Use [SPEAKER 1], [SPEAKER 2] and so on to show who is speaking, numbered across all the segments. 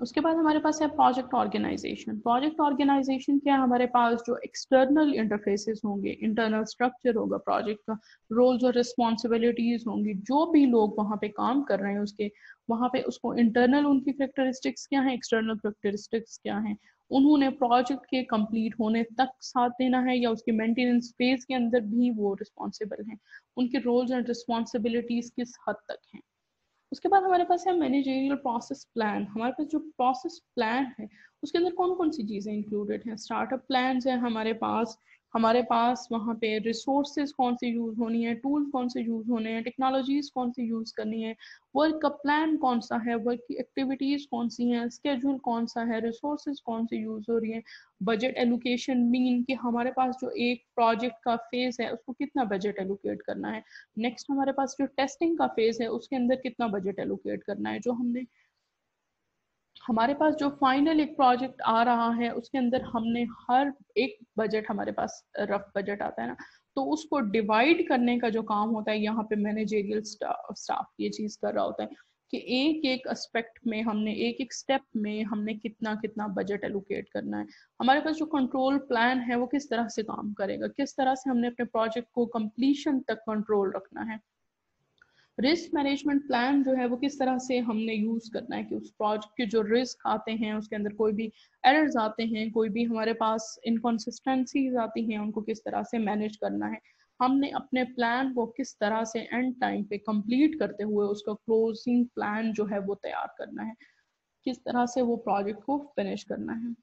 [SPEAKER 1] उसके बाद हमारे पास है प्रोजेक्ट ऑर्गेनाइजेशन प्रोजेक्ट ऑर्गेनाइजेशन क्या हमारे पास जो एक्सटर्नल इंटरफेसेस होंगे इंटरनल स्ट्रक्चर होगा प्रोजेक्ट का रोल्स और रिस्पॉन्सिबिलिटीज होंगी, जो भी लोग वहाँ पे काम कर रहे हैं उसके, वहाँ पे उसको इंटरनल उनकी करेक्टरिस्टिक्स क्या है? एक्सटर्नल करेक्टरिस्टिक्स क्या है? उन्होंने प्रोजेक्ट के कंप्लीट होने तक साथ देना है या उसके मेंटेनेंस फ़ेज़ के अंदर भी वो रिस्पॉन्सिबल हैं? उनके रोल्स एंड रिस्पॉन्सिबिलिटीज किस हद तक हैं? उसके बाद हमारे पास है मैनेजेरियल प्रोसेस प्लान हमारे पास जो प्रोसेस प्लान है, उसके अंदर कौन कौन सी चीज़ें इंक्लूडेड हैं? स्टार्टअप प्लान है हमारे पास हमारे पास वहाँ पे रिसोर्सेज कौन से यूज़ होनी है टूल्स कौन से यूज़ होने हैं टेक्नोलॉजीज़ कौन सी यूज़ करनी है वर्क का प्लान कौन सा है वर्क की एक्टिविटीज़ कौन सी हैं स्केड्यूल कौन सा है रिसोर्सेज कौन से यूज़ हो रही हैं बजट एलोकेशन मीन कि हमारे पास जो एक प्रोजेक्ट का फ़ेज़ है, उसको कितना बजट एलोकेट करना है नेक्स्ट हमारे पास जो टेस्टिंग का फ़ेज़ है, उसके अंदर कितना बजट एलोकेट करना है, जो हमने हमारे पास जो फाइनल एक प्रोजेक्ट आ रहा है, उसके अंदर हमने हर एक बजट हमारे पास रफ बजट आता है ना तो उसको डिवाइड करने का जो काम होता है, यहाँ पे मैनेजेरियल स्टाफ ये चीज़ कर रहा होता है कि एक एक एस्पेक्ट में हमने, एक एक स्टेप में हमने कितना कितना बजट एलोकेट करना है। हमारे पास जो कंट्रोल प्लान है, वो किस तरह से काम करेगा? किस तरह से हमने अपने प्रोजेक्ट को कंप्लीशन तक कंट्रोल रखना है? रिस्क मैनेजमेंट प्लान जो है वो किस तरह से हमने यूज़ करना है कि उस प्रोजेक्ट के जो रिस्क आते हैं, उसके अंदर कोई भी एरर्स आते हैं, कोई भी हमारे पास इनकॉन्सिस्टेंसीज आती हैं, उनको किस तरह से मैनेज करना है, हमने अपने प्लान को किस तरह से एंड टाइम पे कंप्लीट करते हुए उसका क्लोजिंग प्लान जो है वो तैयार करना है, किस तरह से वो प्रोजेक्ट को फिनिश करना है।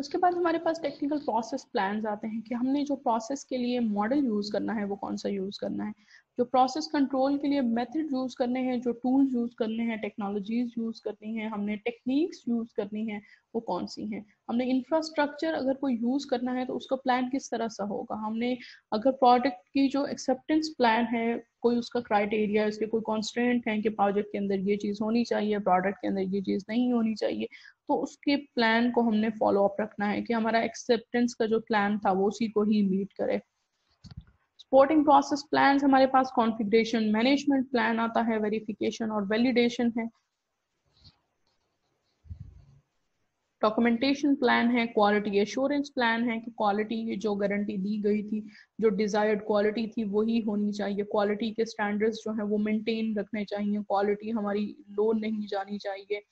[SPEAKER 1] उसके बाद हमारे पास टेक्निकल प्रोसेस प्लान आते हैं कि हमने जो प्रोसेस के लिए मॉडल यूज़ करना है, वो कौन सा यूज़ करना है? जो प्रोसेस कंट्रोल के लिए मेथड यूज़ करने हैं, जो टूल्स यूज़ करने हैं टेक्नोलॉजीज़ यूज़ करनी है, हमने टेक्निक्स यूज़ करनी है, वो कौन सी हैं? हमने इंफ्रास्ट्रक्चर अगर कोई यूज़ करना है तो उसका प्लान किस तरह सा होगा? हमने अगर प्रोडक्ट की जो एक्सेप्टेंस प्लान है, कोई उसका क्राइटेरिया उसके कोई कॉन्स्टेंट है कि प्रोजेक्ट के अंदर ये चीज़ होनी चाहिए प्रोडक्ट के अंदर ये चीज़ नहीं होनी चाहिए तो उसके प्लान को हमने फॉलो अप रखना है कि हमारा एक्सेप्टेंस का जो प्लान था वो उसी को ही मीट करे। सपोर्टिंग प्रोसेस प्लान हमारे पास कॉन्फ़िगरेशन मैनेजमेंट प्लान आता है वेरिफिकेशन और वैलिडेशन है। डॉक्यूमेंटेशन प्लान है क्वालिटी एश्योरेंस प्लान है कि क्वालिटी जो गारंटी दी गई थी, जो डिजायर्ड क्वालिटी थी, वही होनी चाहिए। क्वालिटी के स्टैंडर्ड्स जो है, वो मेंटेन रखने चाहिए। क्वालिटी हमारी लो नहीं जानी चाहिए।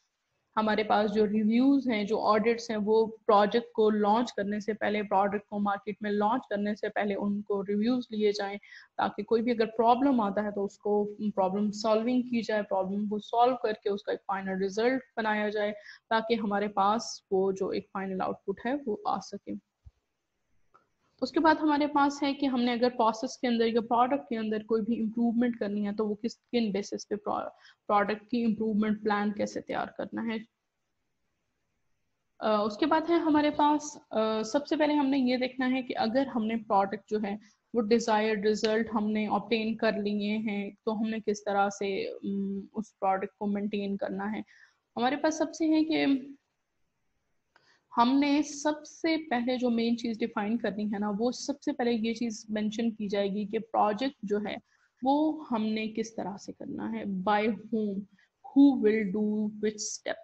[SPEAKER 1] हमारे पास जो रिव्यूज़ हैं, जो ऑडिट्स हैं, वो प्रोजेक्ट को लॉन्च करने से पहले प्रोडक्ट को मार्केट में लॉन्च करने से पहले उनको रिव्यूज़ लिए जाएँ, ताकि कोई भी अगर प्रॉब्लम आता है तो उसको प्रॉब्लम सॉल्विंग की जाए प्रॉब्लम को सॉल्व करके उसका एक फाइनल रिज़ल्ट बनाया जाए, ताकि हमारे पास वो जो एक फाइनल आउटपुट है, वो आ सके। उसके बाद हमारे पास है कि हमने अगर प्रोसेस के अंदर या प्रोडक्ट के अंदर कोई भी इम्प्रूवमेंट करनी है तो वो किस किन बेसिस पे प्रोडक्ट की इम्प्रूवमेंट प्लान कैसे तैयार करना है? Uh, उसके बाद है हमारे पास uh, सबसे पहले हमने ये देखना है कि अगर हमने प्रोडक्ट जो है वो डिज़ायर्ड रिज़ल्ट हमने ऑप्टेन कर लिए हैं तो हमने किस तरह से उस प्रोडक्ट को मेंटेन करना है? हमारे पास सबसे है कि हमने सबसे पहले जो मेन चीज़ डिफाइन करनी है ना, वो सबसे पहले ये चीज़ मेंशन की जाएगी कि प्रोजेक्ट जो है, वो हमने किस तरह से करना है by whom who will do which step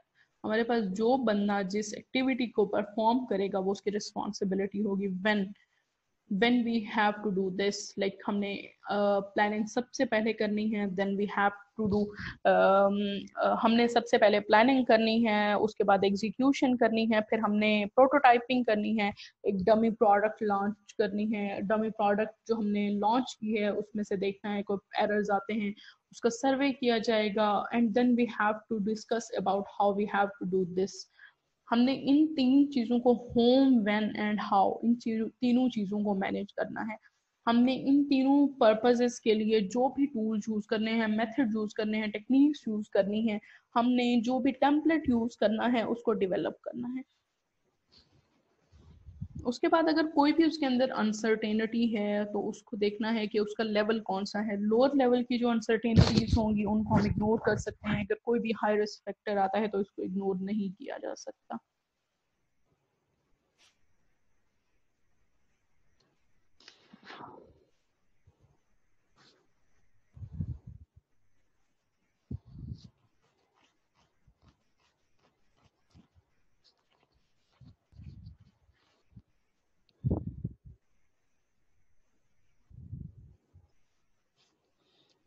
[SPEAKER 1] हमारे पास जो बंदा जिस एक्टिविटी को परफॉर्म करेगा, वो उसकी रिस्पॉन्सिबिलिटी होगी when when we have to do this like हमने प्लानिंग uh, सबसे पहले करनी है then we have to do um, uh, हमने सबसे पहले प्लानिंग करनी है उसके बाद एग्जीक्यूशन करनी है फिर हमने प्रोटोटाइपिंग करनी है एक डमी प्रोडक्ट लॉन्च करनी है डमी प्रोडक्ट जो हमने लॉन्च की है उसमें से देखना है कोई एरर्स आते हैं उसका सर्वे किया जाएगा and then we have to discuss about how we have to do this हमने इन तीन चीज़ों को होम वेन एंड हाउ इन चीज़ों, तीनों चीज़ों को मैनेज करना है। हमने इन तीनों पर्पजेस के लिए जो भी टूल यूज़ करने हैं मेथड यूज़ करने हैं टेक्निक्स यूज़ करनी है, हमने जो भी टेम्पलेट यूज़ करना है, उसको डेवलप करना है। उसके बाद अगर कोई भी उसके अंदर अनसर्टेनिटी है तो उसको देखना है कि उसका लेवल कौन सा है। लोअर लेवल की जो अनसर्टेनिटीज होंगी, उनको हम इग्नोर कर सकते हैं। अगर कोई भी हाई रिस्क फैक्टर आता है तो इसको इग्नोर नहीं किया जा सकता।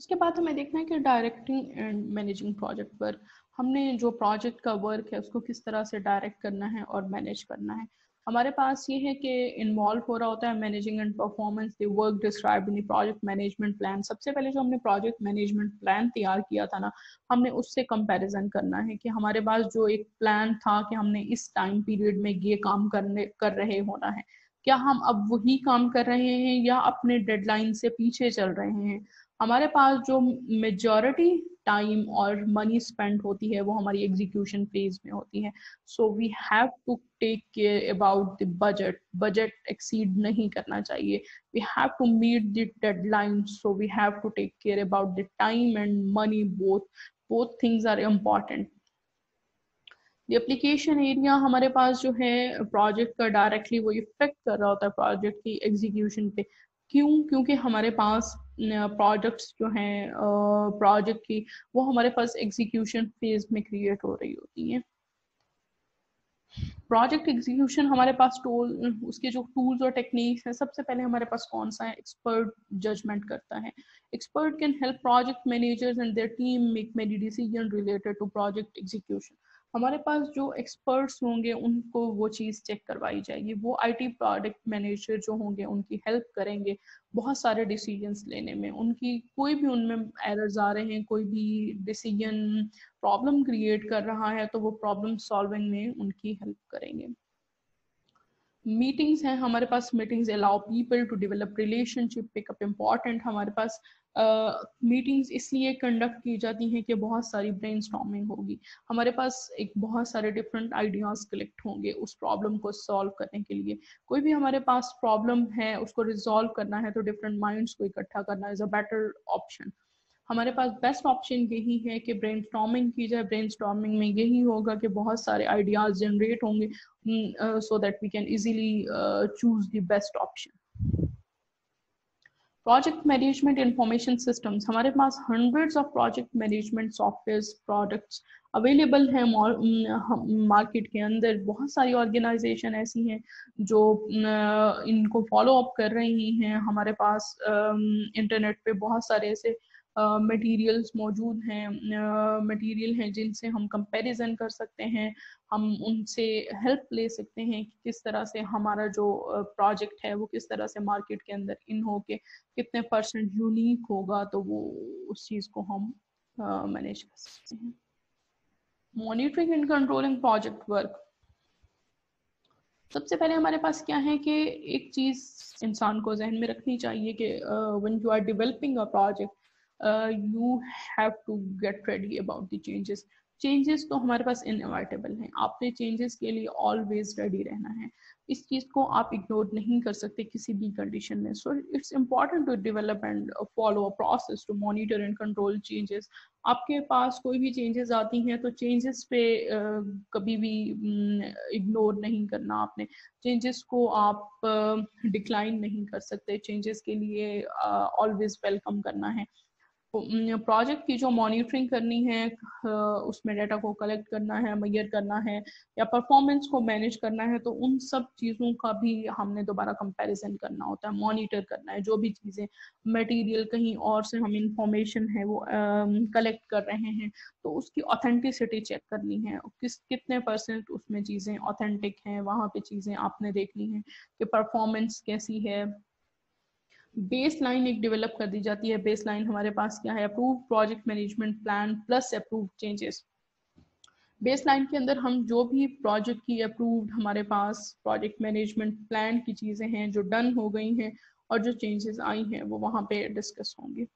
[SPEAKER 1] उसके बाद हमें देखना है कि directing and managing project work हमने जो प्रोजेक्ट का वर्क है, उसको किस तरह से डायरेक्ट करना है और मैनेज करना है। हमारे पास ये है कि इन्वॉल्व हो रहा होता है managing and performance the work describe in project management plan सबसे पहले जो हमने प्रोजेक्ट मैनेजमेंट प्लान तैयार किया था ना, हमने उससे कंपैरिजन करना है कि हमारे पास जो एक प्लान था कि हमने इस टाइम पीरियड में ये काम करने, कर रहे होना है। क्या हम अब वही काम कर रहे हैं या अपने डेडलाइन से पीछे चल रहे हैं? हमारे पास जो मेजॉरिटी टाइम और मनी स्पेंड होती है, वो हमारी एग्जीक्यूशन फ़ेज़ में होती है। So we have to take care about the budget budget exceed नहीं करना चाहिए। We have to meet the deadline so we have to take care about the time and money both both things are important application area हमारे पास जो है project का directly वो effect कर रहा होता है प्रोजेक्ट की एग्जीक्यूशन पे। क्यों? क्योंकि हमारे पास प्रोजेक्ट्स जो हैं प्रोजेक्ट की, वो हमारे पास एग्जीक्यूशन फ़ेज़ में क्रिएट हो रही होती हैं। प्रोजेक्ट एग्जीक्यूशन हमारे पास टूल उसके जो टूल्स और टेक्निक्स हैं, सबसे पहले हमारे पास कौन सा है? एक्सपर्ट जजमेंट करता है। Expert can help project managers and their team make many decision related to project execution हमारे पास जो एक्सपर्ट्स होंगे, उनको वो चीज़ चेक करवाई जाएगी। वो आईटी प्रोडक्ट मैनेजर जो होंगे, उनकी हेल्प करेंगे बहुत सारे डिसीजंस लेने में। उनकी कोई भी उनमें एरर्स आ रहे हैं, कोई भी डिसीज़न प्रॉब्लम क्रिएट कर रहा है तो वो प्रॉब्लम सॉल्विंग में उनकी हेल्प करेंगे। मीटिंग्स हैं हमारे पास meetings allow people to develop relationship pick up important हमारे पास मीटिंग्स uh, इसलिए कंडक्ट की जाती हैं कि बहुत सारी ब्रेन होगी। हमारे पास एक बहुत सारे डिफरेंट आइडियाज़ कलेक्ट होंगे उस प्रॉब्लम को सॉल्व करने के लिए। कोई भी हमारे पास प्रॉब्लम है उसको रिजॉल्व करना है तो डिफरेंट माइंड्स को इकट्ठा करना इज़ अ बेटर ऑप्शन हमारे पास बेस्ट ऑप्शन यही है कि ब्रेन स्टॉमिंग की जाए ब्रेन स्टॉमिंग में यही होगा कि बहुत सारे आइडियाज़ जनरेट होंगे so that we can easily choose the best option project management information systems हमारे पास hundreds of project management software products available हैं मार्केट के अंदर. बहुत सारी ऑर्गेनाइजेशन ऐसी हैं जो इनको फॉलो अप कर रही हैं. हमारे पास इंटरनेट पे बहुत सारे ऐसे मटेरियल्स मौजूद हैं मटेरियल हैं जिनसे हम कंपैरिजन कर सकते हैं, हम उनसे हेल्प ले सकते हैं कि किस तरह से हमारा जो प्रोजेक्ट है वो किस तरह से मार्केट के अंदर इन हो के कितने परसेंट यूनिक होगा तो वो उस चीज़ को हम मैनेज कर सकते हैं। Monitoring and controlling project work सबसे पहले हमारे पास क्या है कि एक चीज़ इंसान को जहन में रखनी चाहिए कि when you are developing a project you have to get ready about the changes changes तो हमारे पास इनएविटेबल हैं। आपने चेंजेस के लिए ऑलवेज रेडी रहना है। इस चीज़ को आप इग्नोर नहीं कर सकते किसी भी कंडीशन में। So it's important to develop and follow a process to monitor and control changes आपके पास कोई भी चेंजेस आती हैं तो चेंजेस पे uh, कभी भी इग्नोर mm, नहीं करना आपने। चेंजेस को आप डिक्लाइन uh, नहीं कर सकते। चेंजेस के लिए ऑलवेज uh, वेलकम करना है। प्रोजेक्ट की जो मॉनिटरिंग करनी है उसमें डाटा को कलेक्ट करना है मैयर करना है, या परफॉर्मेंस को मैनेज करना है तो उन सब चीज़ों का भी हमने दोबारा कंपैरिजन करना होता है मॉनिटर करना है, जो भी चीज़ें मटेरियल कहीं और से हम इंफॉर्मेशन है वो कलेक्ट कर रहे हैं तो उसकी ऑथेंटिसिटी चेक करनी है किस, कितने परसेंट उसमें चीज़ें ऑथेंटिक हैं, वहाँ पे चीज़ें आपने देखनी है कि परफॉर्मेंस कैसी है बेस लाइन एक डेवलप कर दी जाती है। बेस लाइन हमारे पास क्या है? Approve project management plan plus approve changes baseline के अंदर हम जो भी प्रोजेक्ट की अप्रूव्ड हमारे पास प्रोजेक्ट मैनेजमेंट प्लान की चीज़ें हैं, जो डन हो गई हैं और जो चेंजेस आई हैं, वो वहाँ पे डिस्कस होंगी।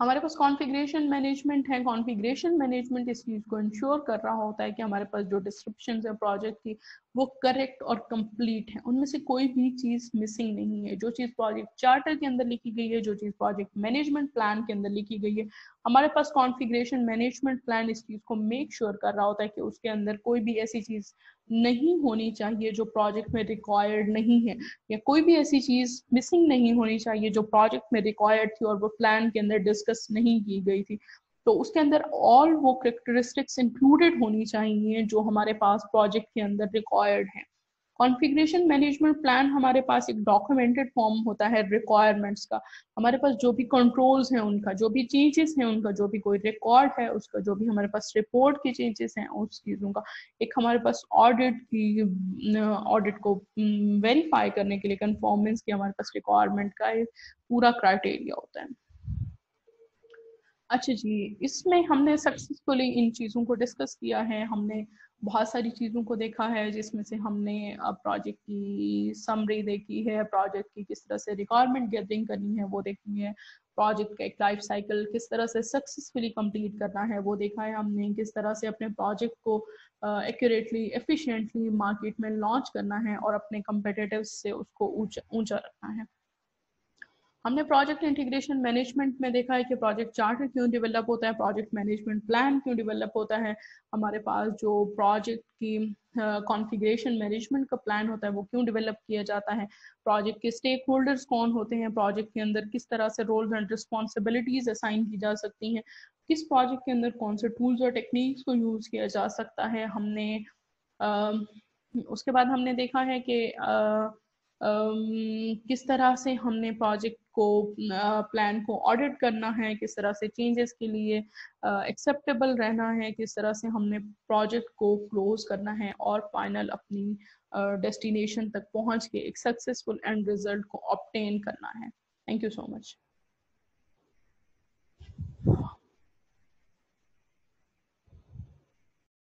[SPEAKER 1] हमारे पास कॉन्फ़िगरेशन मैनेजमेंट है। कॉन्फ़िगरेशन मैनेजमेंट इस चीज़ को इंश्योर कर रहा होता है कि हमारे पास जो डिस्क्रिप्शन है प्रोजेक्ट की वो करेक्ट और कंप्लीट है। उनमें से कोई भी चीज़ मिसिंग नहीं है। जो चीज़ प्रोजेक्ट चार्टर के अंदर लिखी गई है, जो चीज़ प्रोजेक्ट मैनेजमेंट प्लान के अंदर लिखी गई है, हमारे पास कॉन्फ़िगरेशन मैनेजमेंट प्लान इस चीज़ को मेक श्योर sure कर रहा होता है कि उसके अंदर कोई भी ऐसी चीज़ नहीं होनी चाहिए जो प्रोजेक्ट में रिक्वायर्ड नहीं है। या कोई भी ऐसी चीज़ मिसिंग नहीं होनी चाहिए जो प्रोजेक्ट में रिक्वायर्ड थी और वो प्लान के अंदर डिस्कस नहीं की गई थी। तो उसके अंदर ऑल वो करेक्टरिस्टिक्स इंक्लूडेड होनी चाहिए जो हमारे पास प्रोजेक्ट के अंदर रिक्वायर्ड है। कॉन्फ़िगरेशन मैनेजमेंट प्लान हमारे पास एक डॉक्यूमेंटेड फॉर्म होता है रिक्वायरमेंट्स का। हमारे पास जो भी कंट्रोल्स हैं उनका, जो भी चेंजेस हैं उनका, जो भी कोई रिकॉर्ड है उसका, जो भी हमारे पास रिपोर्ट की चेंजेस हैं उस चीज़ों का, एक हमारे पास ऑडिट की ऑडिट को वेरीफाई करने के लिए कन्फॉर्मेंस की हमारे पास रिक्वायरमेंट का एक पूरा क्राइटेरिया होता है। अच्छा जी, इसमें हमने सक्सेसफुली इन चीज़ों को डिस्कस किया है, हमने बहुत सारी चीज़ों को देखा है जिसमें से हमने प्रोजेक्ट की समरी देखी है प्रोजेक्ट की किस तरह से रिक्वायरमेंट गैदरिंग करनी है वो देखनी है प्रोजेक्ट का एक लाइफ साइकिल किस तरह से सक्सेसफुली कंप्लीट करना है वो देखा है हमने, किस तरह से अपने प्रोजेक्ट को एक्यूरेटली एफिशिएंटली मार्केट में लॉन्च करना है और अपने कम्पिटेटिव से उसको ऊँचा ऊँचा रखना है। हमने प्रोजेक्ट इंटीग्रेशन मैनेजमेंट में देखा है कि प्रोजेक्ट चार्टर क्यों डेवलप होता है प्रोजेक्ट मैनेजमेंट प्लान क्यों डेवलप होता है। हमारे पास जो प्रोजेक्ट की कॉन्फ़िगरेशन uh, मैनेजमेंट का प्लान होता है वो क्यों डेवलप किया जाता है। प्रोजेक्ट के स्टेक होल्डर्स कौन होते हैं प्रोजेक्ट के अंदर किस तरह से रोल्स एंड रिस्पॉन्सिबिलिटीज असाइन की जा सकती हैं किस प्रोजेक्ट के अंदर कौन से टूल्स और टेक्निक्स को यूज़ किया जा सकता है। हमने uh, उसके बाद हमने देखा है कि uh, किस तरह से हमने प्रोजेक्ट को प्लान को ऑडिट करना है, किस तरह से चेंजेस के लिए एक्सेप्टेबल रहना है, किस तरह से हमने प्रोजेक्ट को क्लोज करना है और फाइनल अपनी डेस्टिनेशन तक पहुँच के एक सक्सेसफुल एंड रिज़ल्ट को ऑप्टेन करना है। Thank you so much